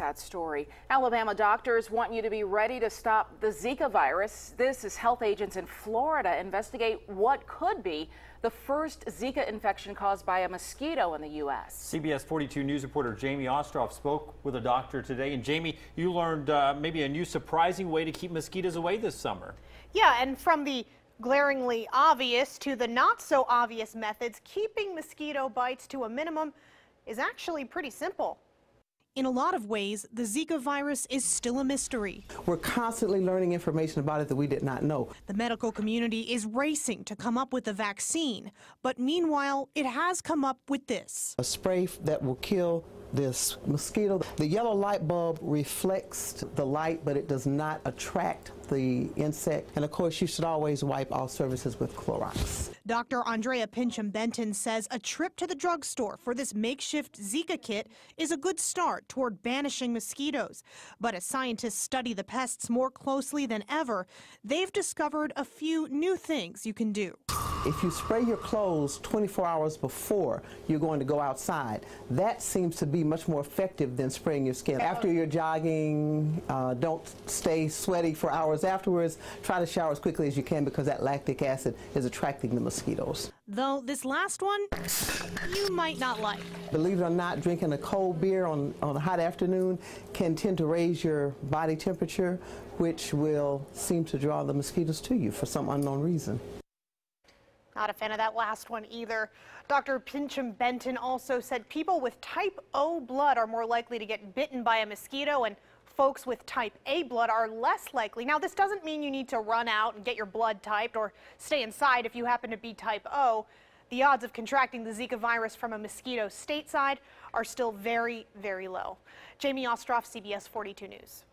sad story. Alabama doctors want you to be ready to stop the Zika virus. This is health agents in Florida investigate what could be the first Zika infection caused by a mosquito in the U.S. CBS 42 News reporter Jamie Ostroff spoke with a doctor today. And Jamie, you learned uh, maybe a new surprising way to keep mosquitoes away this summer. Yeah, and from the glaringly obvious to the not so obvious methods, keeping mosquito bites to a minimum is actually pretty simple. In a lot of ways, the Zika virus is still a mystery. We're constantly learning information about it that we did not know. The medical community is racing to come up with a vaccine, but meanwhile, it has come up with this. A spray that will kill this mosquito. The yellow light bulb reflects the light, but it does not attract the insect. And of course, you should always wipe all surfaces with Clorox. Dr. Andrea Pincham Benton says a trip to the drugstore for this makeshift Zika kit is a good start toward banishing mosquitoes. But as scientists study the pests more closely than ever, they've discovered a few new things you can do. If you spray your clothes 24 hours before you're going to go outside, that seems to be much more effective than spraying your skin. After you're jogging, uh, don't stay sweaty for hours afterwards. Try to shower as quickly as you can because that lactic acid is attracting the mosquitoes. Though this last one, you might not like. Believe it or not, drinking a cold beer on, on a hot afternoon can tend to raise your body temperature, which will seem to draw the mosquitoes to you for some unknown reason. Not a fan of that last one either. Dr. Pincham Benton also said people with type O blood are more likely to get bitten by a mosquito and folks with type A blood are less likely. Now, this doesn't mean you need to run out and get your blood typed or stay inside if you happen to be type O. The odds of contracting the Zika virus from a mosquito stateside are still very, very low. Jamie Ostroff, CBS 42 News.